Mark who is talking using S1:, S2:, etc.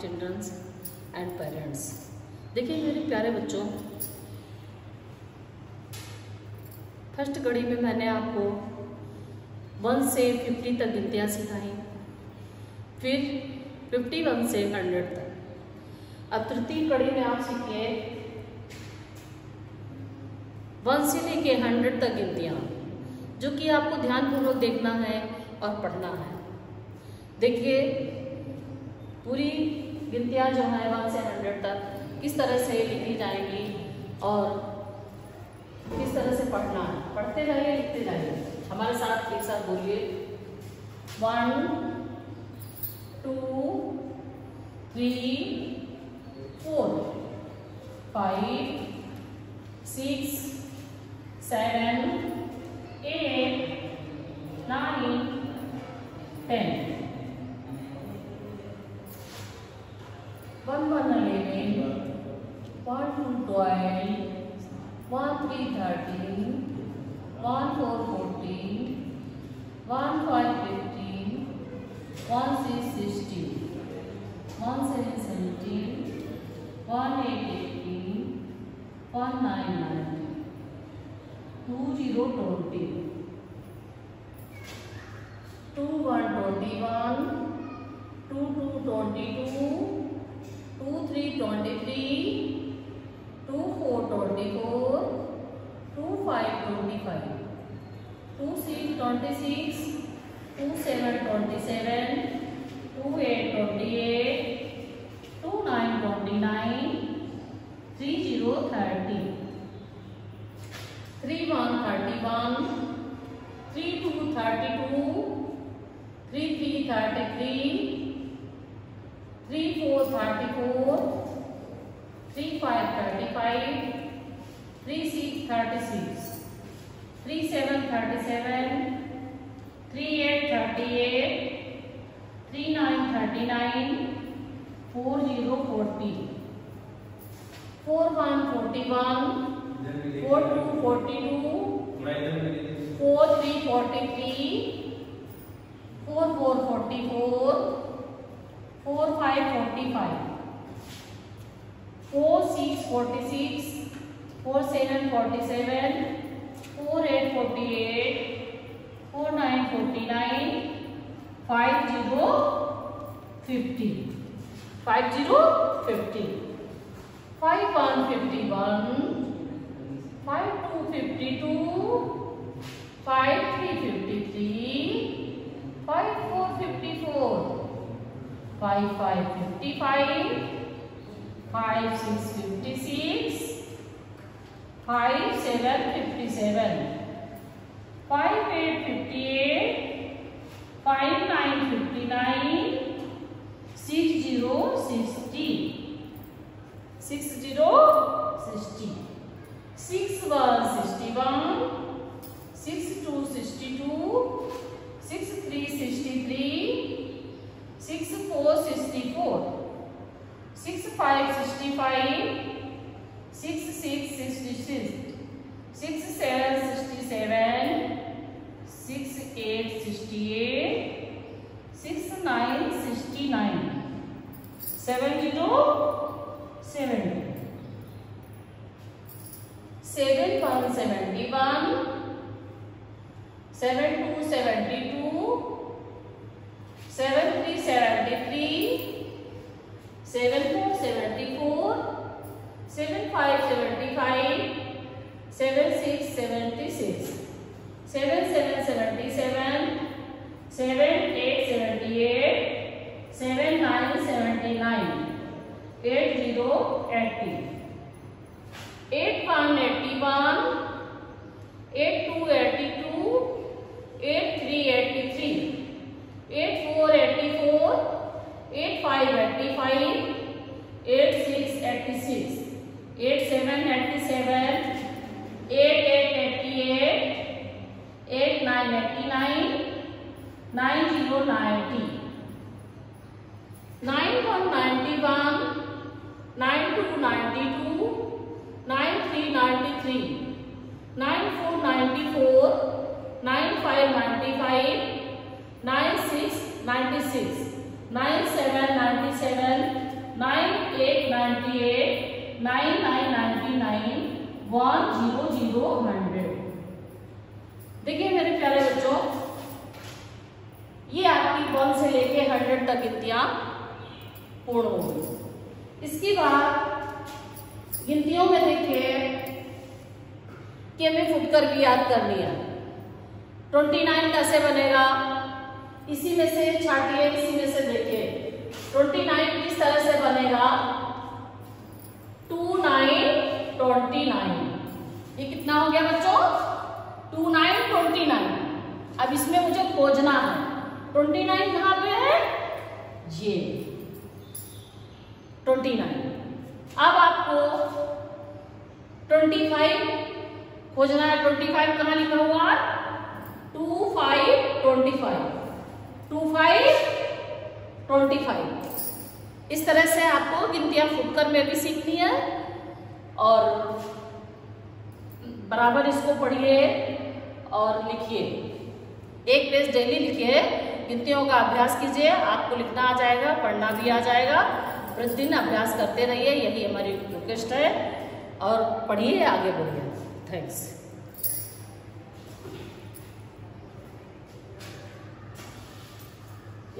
S1: Children's and parents देखिए मेरे प्यारे बच्चों फ़र्स्ट कड़ी में मैंने आपको वन से फिफ्टी तक गिनतियाँ सिखाई, फिर फिफ्टी वन से हंड्रेड तक। अब तृतीय कड़ी में आप सीखिए वन से लेके हंड्रेड तक गिनतियाँ, जो कि आपको ध्यानपूर्वक देखना है और पढ़ना है। देखिए, पूरी गिनतियाँ जो हैं वन से हंड्रेड तक किस तरह से लिखी जाएँगी और किस तरह से पढ़ना है? पढ़ते जाइए, लिखते जाइए। हमारे साथ एक साथ बोलिए। One two three four five six seven eight nine ten 111, 1212, 1313, 1414, 1515, 1616, 1717, 1818, 1919, two three twenty three two four twenty four two five twenty five two six twenty six two seven twenty seven two eight twenty eight two nine twenty nine three zero thirty three one thirty one three two thirty two three three thirty three 3 4 34 3 5 35 3 6 36 3 7 37 3 8 38 3 9 39 4 0 40 4 1 41 4 2 42 4 3 43 4 4 44 4 5 45 4 6 46 4 7 47 4 8 48 4 9 49 5 0 50 5 0 50 5 1 51 5 2 52 5 3 53 5 4 54 5, 5, 55, 5, 6, 56, 5, 7, 57, 5, 8, 58, 5, 9, 59, 6, 0, 6, six four sixty four, six five sixty five, six six sixty six, six seven sixty seven, six eight sixty eight, six nine sixty nine, seven zero seventy. seven one seventy one, seven two seventy two, seventy three, seven four seventy four, seven five seventy five, seven six seventy six, seven seven seventy seven, seven eight seventy eight, seven nine seventy nine, eight zero eighty. Eight one eighty one eight two eighty two eight three three four eighty four eight five eighty five eight six eighty six eight seven eighty seven eight eight eighty eight eight nine eighty nine nine zero ninety nine one ninety one nine two ninety two nine three ninety three, nine four ninety four, nine five ninety five, nine six ninety six, nine seven ninety seven, nine nine ninety nine one zero zero hundred. देखिए मेरे प्यारे बच्चों ये आपकी one से लेके hundred तक गिनतियाँ पूर्ण हो गई। इसके बाद गिनतियों में देखिए कि हमें फुटकर भी याद कर लिया ट्वेंटी नाइन कैसे बनेगा? इसी में से छाटिए इसी में से देखिए ट्वेंटी नाइन किस तरह से बनेगा? Two nine twenty nine. ये कितना हो गया बच्चों? Two nine twenty nine. अब इसमें मुझे खोजना है। ट्वेंटी नाइन कहाँ पे है? ये। Twenty nine. अब आपको ट्वेंटी फाइव खोजना है। ट्वेंटी फाइव कहाँ लिखा हुआ? Two five twenty five. Two five twenty five इस तरह से आपको गिनतियाँ फुटकर में भी सीखनी है और बराबर इसको पढ़िए और लिखिए। एक पेज डेली लिखिए। गिनतियों का अभ्यास कीजिए। आपको लिखना आ जाएगा, पढ़ना भी आ जाएगा। प्रतिदिन अभ्यास करते रहिए। यही हमारी रिक्वेस्ट है। और पढ़िए, आगे बढ़िए। थैंक्स